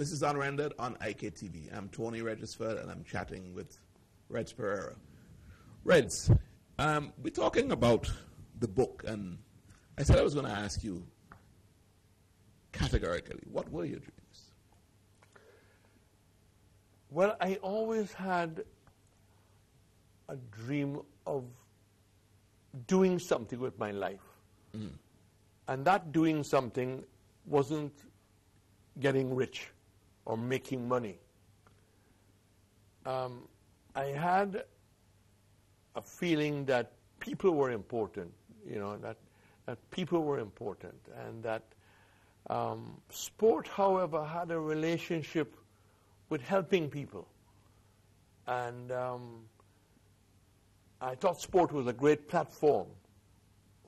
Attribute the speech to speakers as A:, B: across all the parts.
A: This is Unrendered on IKTV. I'm Tony Regisford, and I'm chatting with Reds Perreira. Reds, um, we're talking about the book, and I said I was going to ask you categorically, what were your dreams?
B: Well, I always had a dream of doing something with my life.
A: Mm.
B: And that doing something wasn't getting rich or making money. Um, I had a feeling that people were important, you know, that, that people were important, and that um, sport, however, had a relationship with helping people. And um, I thought sport was a great platform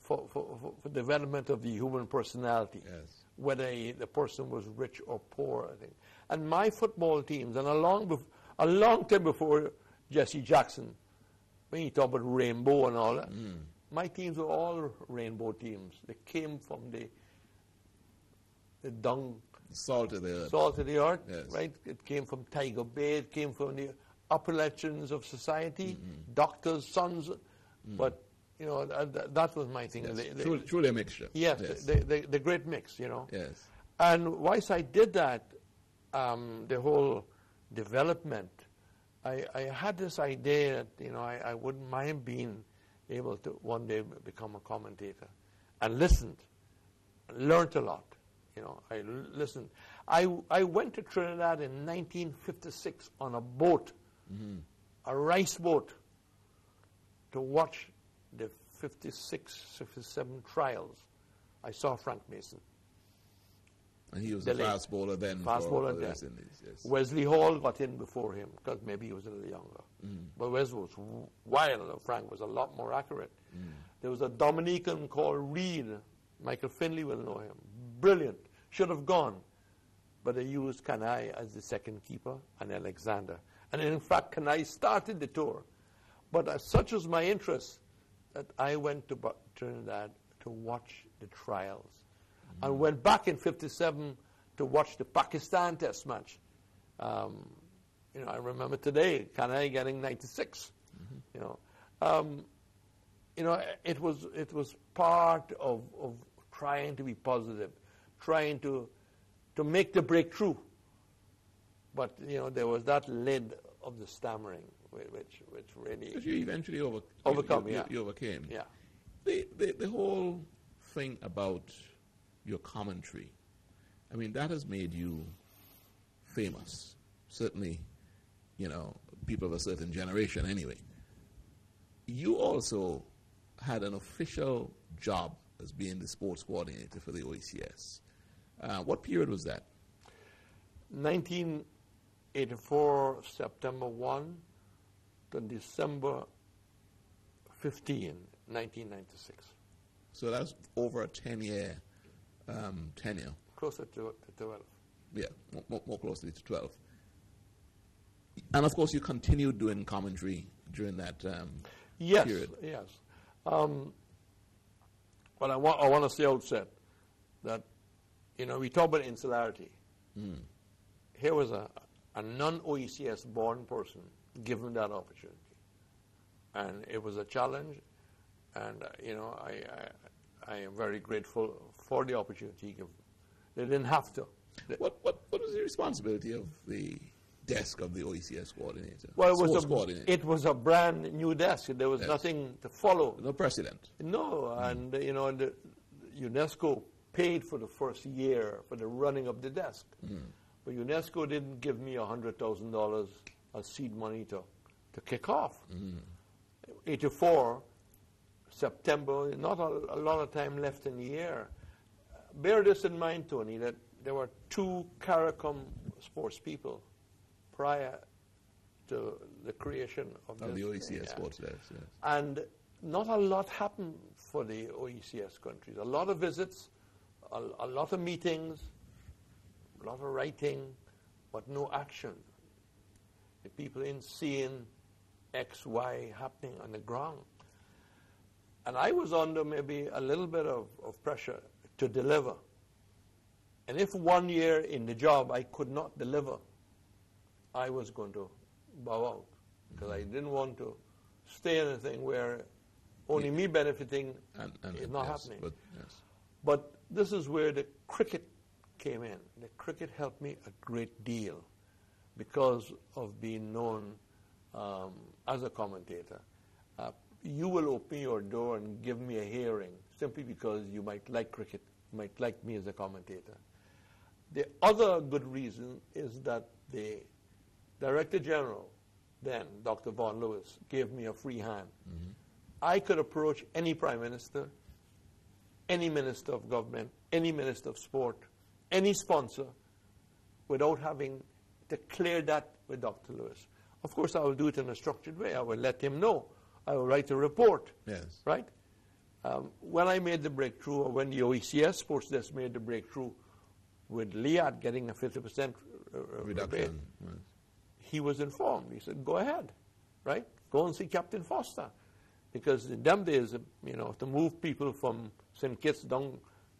B: for, for, for, development of the human personality,
A: Yes.
B: whether the person was rich or poor, I think. And my football teams, and a long, bef- a long time before Jesse Jackson, when you talk about rainbow and all that, my teams were all rainbow teams. They came from the, the dung
A: Salt of the earth.
B: salt of the earth,
A: Yes.
B: right? It came from Tiger Bay, it came from the upper echelons of society,
A: Mm-hmm.
B: doctors' sons. But, you know, that, that was my thing.
A: Mm. Yes.
B: They- they-
A: truly, truly a mixture.
B: yes,
A: Yes.
B: The, the, the great mix, you know.
A: yes.
B: And once I did that, um, the whole development, I, I had this idea that, you know, I, I wouldn't mind being able to one day become a commentator. And listened, learned a lot. You know, I l- listened. I, I went to Trinidad in 1956 on a boat, a rice boat, to watch the 56, 57 trials. I saw Frank Mason.
A: And he was
B: The
A: a fast bowler then.
B: Fast bowler then.
A: Indies. Yes.
B: Wesley Hall got in before him because maybe he was a little younger. Mm. But Wes was wild. Frank was a lot more accurate. Mm. There was a Dominican called Reed. Michael Findlay will know him. Brilliant. Should have gone. But they used Kanhai as the second keeper and Alexander. And in fact, Kanhai started the tour. But as such was my interest that I went to Trinidad to watch the trials. And went back in 57 to watch the Pakistan test match. Um, you know, I remember today, Kanhai getting 96. You know, um, you know, it was it was part of, of trying to be positive, trying to to make the breakthrough. But you know, there was that lid of the stammering, which which really
A: But you eventually over,
B: Overcome,
A: you, you,
B: yeah.
A: you overcame.
B: yeah.
A: The, the, the whole thing about your commentary, I mean, that has made you famous. Certainly, you know, people of a certain generation anyway. You also had an official job as being the sports coordinator for the OECS. Uh, what period was that?
B: 1984, September 1 to December 15, 1996.
A: So that's over a 10 year um, tenure.
B: Closer to, to 12.
A: Yeah, more, more, closely to 12. And of course, you continued doing commentary during that um,
B: Yes,
A: period.
B: yes. Um, but I want, I want to say outset that, you know, we talk about insularity. Here was a, a non-OECS born person given that opportunity. And it was a challenge, and, uh, you know, I, I, I am very grateful for the opportunity given. They didn't have to.
A: What, what, what was the responsibility of the desk of the OECS coordinator?
B: well, it was, a,
A: coordinator.
B: it was a brand new desk. There was
A: Yes.
B: nothing to follow.
A: no precedent.
B: No, mm. and uh, you know, the UNESCO paid for the first year for the running of the desk, mm. but UNESCO didn't give me hundred thousand dollars as seed money to to kick off. Mm. Eighty-four, September, not a, a lot of time left in the year. Bear this in mind, Tony, that there were two CARICOM sports people prior to the creation of,
A: Of the OECS
B: yeah.
A: sports desk, yes.
B: And not a lot happened for the OECS countries. A lot of visits, a, a lot of meetings, a lot of writing, but no action. The people ain't seeing X, Y happening on the ground. And I was under maybe a little bit of, of pressure to deliver. And if one year in the job I could not deliver, I was going to bow out because I didn't want to stay in a thing where only me benefiting
A: And, and
B: is not
A: yes,
B: happening.
A: But, yes.
B: But this is where the cricket came in. The cricket helped me a great deal because of being known um, as a commentator. Uh, you will open your door and give me a hearing simply because you might like cricket, might like me as a commentator. The other good reason is that the Director General, then Dr. Vaughan Lewis, gave me a free hand. Mm-hmm. I could approach any Prime Minister, any Minister of Government, any Minister of Sport, any sponsor, without having to clear that with Dr. Lewis. Of course, I will do it in a structured way. I will let him know. I will write a report,
A: Yes.
B: right? Um, when I made the breakthrough, or when the OECS Sports Desk made the breakthrough with Liat getting a 50% r- r- rebate,
A: Reduction.
B: he was informed. He said, "Go ahead, right? Go and see Captain Foster," because in them days, um, you know, to move people from St. Kitts down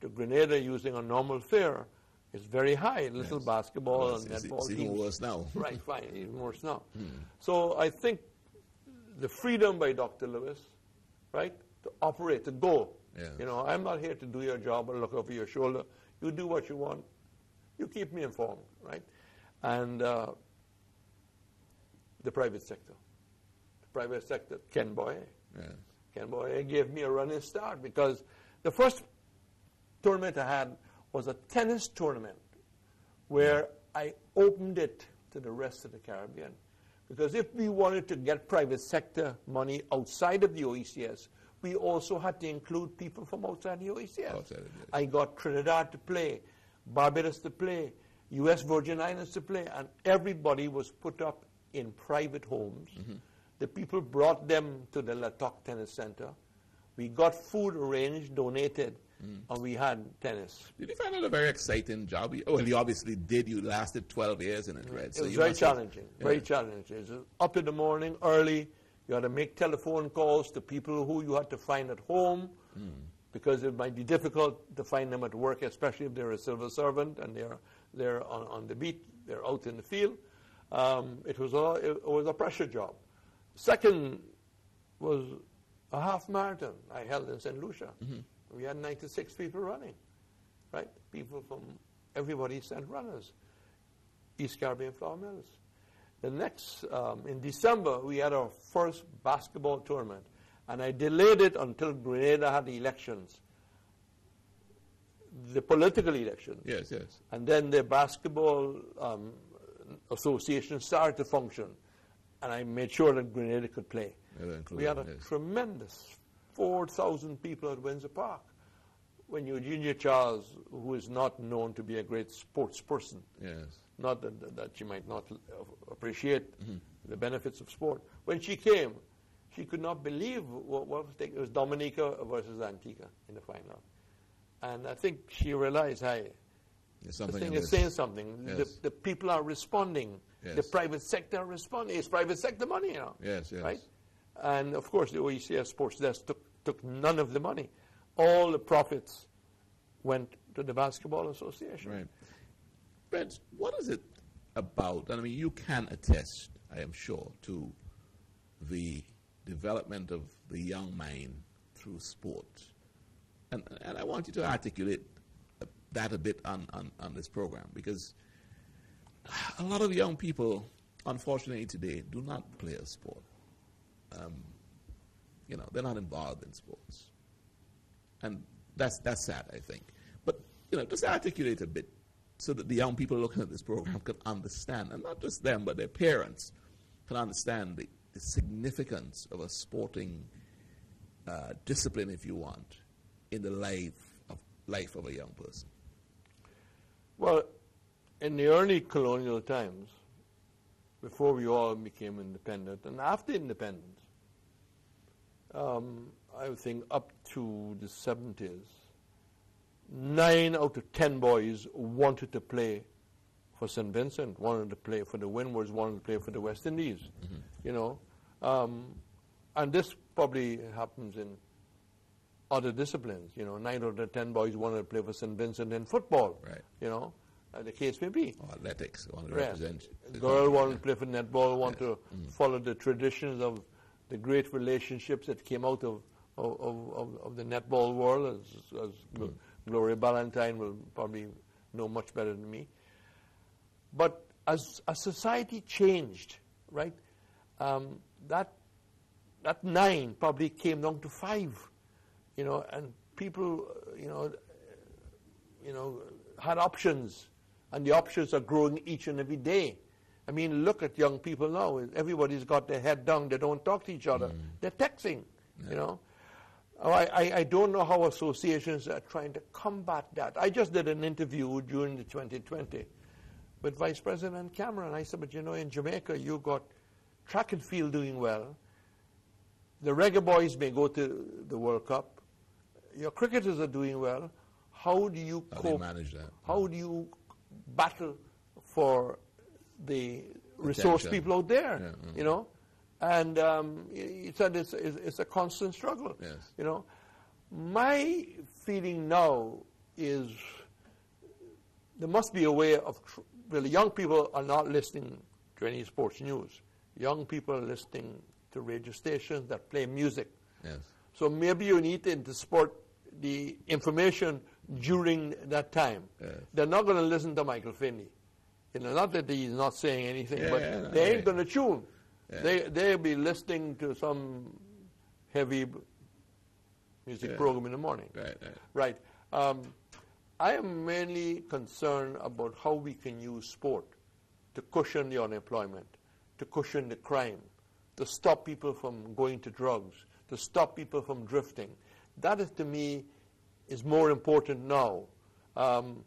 B: to Grenada using a normal fare is very high. Little
A: Yes.
B: basketball
A: Well,
B: and
A: it's, it's, it's even worse now.
B: Right, fine, even worse now. Hmm. So I think the freedom by Dr. Lewis, right, to operate, to go.
A: Yes.
B: You know, I'm not here to do your job or look over your shoulder. You do what you want. You keep me informed, right? And uh, the private sector. The private sector, Ken Boye.
A: Yes.
B: Ken Boye gave me a running start because the first tournament I had was a tennis tournament where I opened it to the rest of the Caribbean. Because if we wanted to get private sector money outside of the OECS, we also had to include people from outside the OECS.
A: Outside the-
B: I got Trinidad to play, Barbados to play, U.S. Virgin Islands to play, and everybody was put up in private homes. Mm-hmm. The people brought them to the Latok Tennis Center. We got food arranged, donated, Mm. and we had tennis.
A: Did you find it a very exciting job? You- Well, you obviously did. You lasted 12 years in it, mm. right?
B: It
A: So
B: was very
A: must have-
B: challenging, very
A: Yeah.
B: challenging. It was up in the morning, early. You had to make telephone calls to people who you had to find at home mm. because it might be difficult to find them at work, especially if they're a civil servant and they're, they're on, on the beat, they're out in the field. Um, it, was a, it was a pressure job. Second was a half marathon I held in St. Lucia. Mm-hmm. We had 96 people running, right? People from everybody sent runners. East Caribbean Flour Mills. The next, um, in December, we had our first basketball tournament, and I delayed it until Grenada had the elections, the political elections.
A: Yes, yes.
B: And then the basketball um, association started to function, and I made sure that Grenada could play. We had a
A: yes.
B: tremendous 4,000 people at Windsor Park. When Eugenia Charles, who is not known to be a great sports person,
A: Yes.
B: not that, that, she might not appreciate
A: Mm-hmm.
B: the benefits of sport, when she came, she could not believe what, what was taking. It was Dominica versus Antigua in the final. And I think she realized, hey,
A: There's
B: this thing is saying something. The,
A: Yes.
B: the people are responding. The private sector are responding. It's private sector money, you know.
A: Yes, yes.
B: Right? And of course, the OECS Sports Desk took, took none of the money. All the profits went to the Basketball Association.
A: Right. Brent, what is it about? And I mean, you can attest, I am sure, to the development of the young mind through sport. And, and I want you to articulate that a bit on, on, on this program because a lot of young people, unfortunately today, do not play a sport. Um, you know, they're not involved in sports. And that's, that's sad, I think. But, you know, just articulate a bit so that the young people looking at this program can understand, and not just them, but their parents can understand the, the significance of a sporting uh, discipline, if you want, in the life of, life of a young person.
B: Well, in the early colonial times, before we all became independent, and after independence, um, I think up to the 70s, nine out of ten boys wanted to play for St. Vincent, wanted to play for the Windwards, wanted to play for the West Indies, you know. Um, and this probably happens in other disciplines. You know, nine out of ten boys wanted to play for St. Vincent in football.
A: Right.
B: You know, uh, the case may be.
A: Or athletics, want to represent. the
B: Girl want to play for netball, want to
A: Mm.
B: follow the traditions of the great relationships that came out of of, of, of, the netball world, as, as
A: Mm.
B: Gloria Ballantyne will probably know much better than me. But as, as society changed, right, um, that that nine probably came down to five, you know, and people, you know, you know, had options, and the options are growing each and every day. I mean, look at young people now. Everybody's got their head down. They don't talk to each other. Mm. They're texting, you know. Oh, I, I, I don't know how associations are trying to combat that. I just did an interview during the 2020 with Vice President Cameron. I said, but you know, in Jamaica, you got track and field doing well. The reggae boys may go to the World Cup. Your cricketers are doing well. How do you
A: How do you
B: cope?
A: manage that?
B: How do you battle for the resource
A: Attention.
B: people out there?
A: Yeah, mm.
B: You know, and um, he said it's, it's, it's a constant struggle.
A: Yes.
B: You know, my feeling now is there must be a way of. Tr- well, young people are not listening to any sports news. Young people are listening to radio stations that play music.
A: Yes.
B: So maybe you need to support the information during that time.
A: Yes.
B: They're not going to listen to Michael Findlay. You know, not that he's not saying anything,
A: Yeah,
B: but
A: yeah, no,
B: they ain't going to tune. They they'll be listening to some heavy music program in the morning.
A: Right, right.
B: Right. Um, I am mainly concerned about how we can use sport to cushion the unemployment, to cushion the crime, to stop people from going to drugs, to stop people from drifting. That is, to me, is more important now. Um,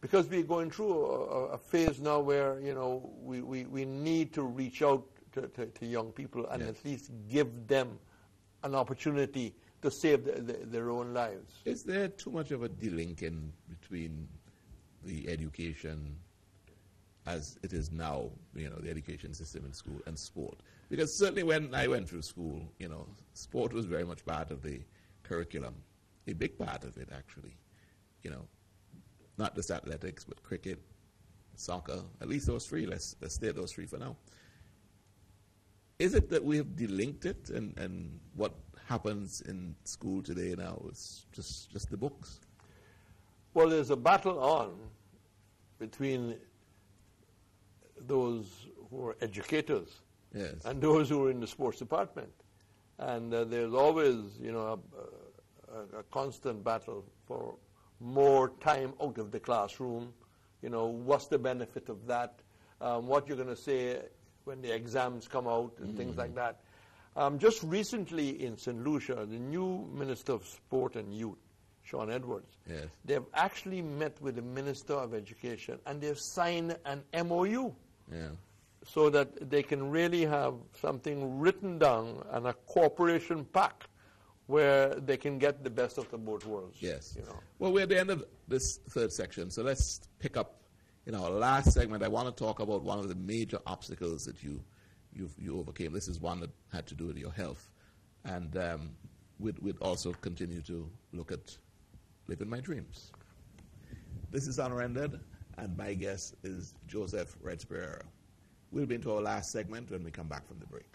B: because we're going through a, a- phase now where, you know, we, we, we need to reach out to, to, to young people and
A: Yes.
B: at least give them an opportunity to save the, the, their own lives.
A: Is there too much of a delinking between the education as it is now, you know, the education system in school and sport? Because certainly when I went through school, you know, sport was very much part of the curriculum, a big part of it actually. You know, not just athletics, but cricket, soccer, at least those three. Let's, let's stay at those three for now. Is it that we have delinked it and, and what happens in school today now is just, just the books?
B: Well, there's a battle on between those who are educators
A: Yes.
B: and those who are in the sports department. And uh, there's always, you know, a, a, a constant battle for more time out of the classroom. You know, what's the benefit of that? Um, what you're going to say when the exams come out and things like that. Um, just recently in St. Lucia, the new Minister of Sport and Youth, Sean Edwards,
A: Yes.
B: they've actually met with the Minister of Education and they've signed an MOU
A: Yeah.
B: so that they can really have something written down and a cooperation pack where they can get the best of the both worlds.
A: Yes.
B: You know.
A: Well, we're at the end of this third section, so let's pick up in our last segment. I want to talk about one of the major obstacles that you you you overcame. This is one that had to do with your health, and um, we'd, we'd also continue to look at living my dreams. This is Unrendered, and my guest is Joseph Reds Perreira. We'll be into our last segment when we come back from the break.